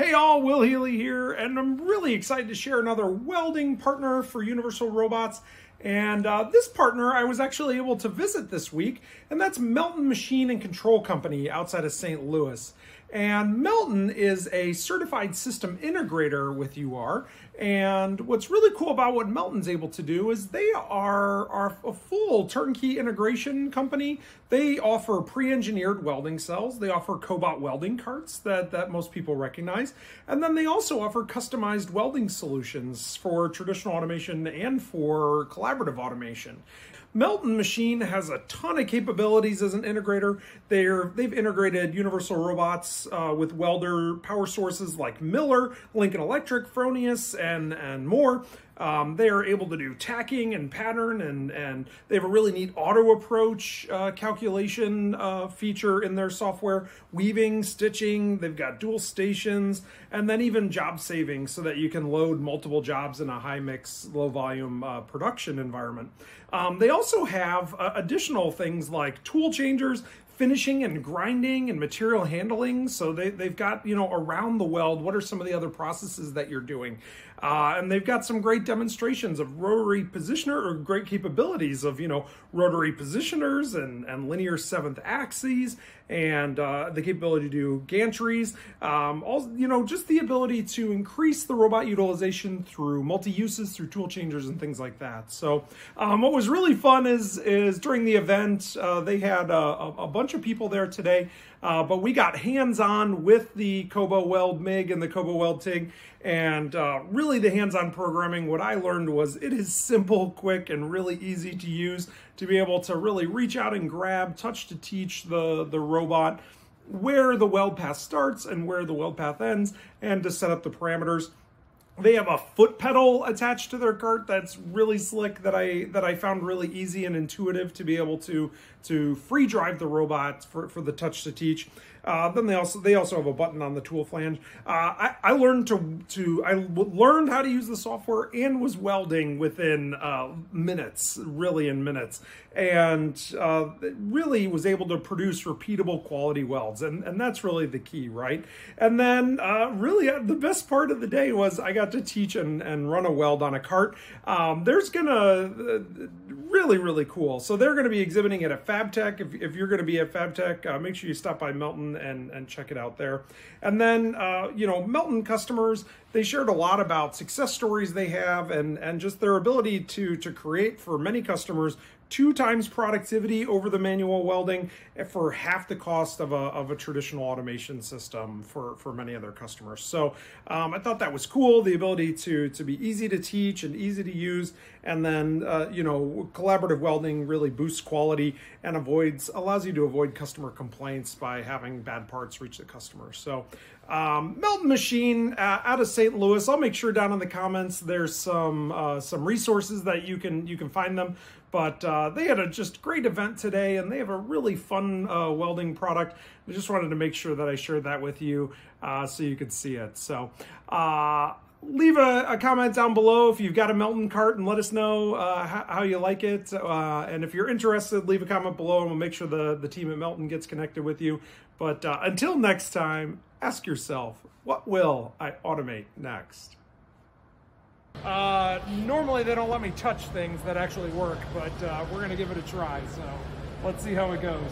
Hey all, Will Healy here, and I'm really excited to share another welding partner for Universal Robots. And uh, this partner I was actually able to visit this week, and that's Melton Machine and Control Company outside of St. Louis. And Melton is a certified system integrator with UR. And what's really cool about what Melton's able to do is they are, are a full turnkey integration company. They offer pre-engineered welding cells. They offer cobot welding carts that, that most people recognize. And then they also offer customized welding solutions for traditional automation and for collaborative automation. Melton Machine has a ton of capabilities as an integrator. They're, they've integrated Universal Robots uh, with welder power sources like Miller, Lincoln Electric, Fronius, and, and more. Um, they are able to do tacking and pattern, and, and they have a really neat auto approach uh, calculation uh, feature in their software, weaving, stitching, they've got dual stations, and then even job saving so that you can load multiple jobs in a high mix, low volume uh, production environment. Um, they also have uh, additional things like tool changers, finishing and grinding and material handling. So they, they've got, you know, around the weld, what are some of the other processes that you're doing? Uh, and they've got some great demonstrations of rotary positioner or great capabilities of, you know, rotary positioners and, and linear seventh axes and uh, the capability to do gantries. Um, all, you know, just the ability to increase the robot utilization through multi-uses, through tool changers and things like that. So um, what was really fun is, is during the event, uh, they had a, a bunch bunch of people there today, uh, but we got hands-on with the Cobo Weld MIG and the Cobo Weld TIG, and uh, really the hands-on programming, what I learned was it is simple, quick, and really easy to use to be able to really reach out and grab, touch to teach the, the robot where the weld path starts and where the weld path ends, and to set up the parameters. They have a foot pedal attached to their cart that's really slick that I that I found really easy and intuitive to be able to to free drive the robot for, for the touch to teach. Uh, then they also they also have a button on the tool flange. Uh, I, I learned to to I learned how to use the software and was welding within uh, minutes, really in minutes, and uh, really was able to produce repeatable quality welds, and and that's really the key, right? And then uh, really the best part of the day was I got to teach and and run a weld on a cart. Um, there's gonna really really cool. So they're going to be exhibiting it at FabTech. If if you're going to be at FabTech, make sure you stop by Melton and, and check it out there. And then, uh, you know, Melton customers, they shared a lot about success stories they have and, and just their ability to, to create for many customers two times productivity over the manual welding for half the cost of a, of a traditional automation system for, for many of their customers. So um, I thought that was cool, the ability to, to be easy to teach and easy to use. And then, uh, you know, collaborative welding really boosts quality and avoids, allows you to avoid customer complaints by having bad parts reach the customer. So um, Melton Machine uh, out of St. Louis. I'll make sure down in the comments there's some uh, some resources that you can you can find them. But uh, they had a just great event today, and they have a really fun uh, welding product. I just wanted to make sure that I shared that with you uh, so you could see it. So uh, leave a, a, comment down below if you've got a Melton cart and let us know uh, how, how, you like it. Uh, and if you're interested, leave a comment below and we'll make sure the, the team at Melton gets connected with you. But uh, until next time, ask yourself, what will I automate next? Uh, normally they don't let me touch things that actually work, but uh, we're going to give it a try. So let's see how it goes.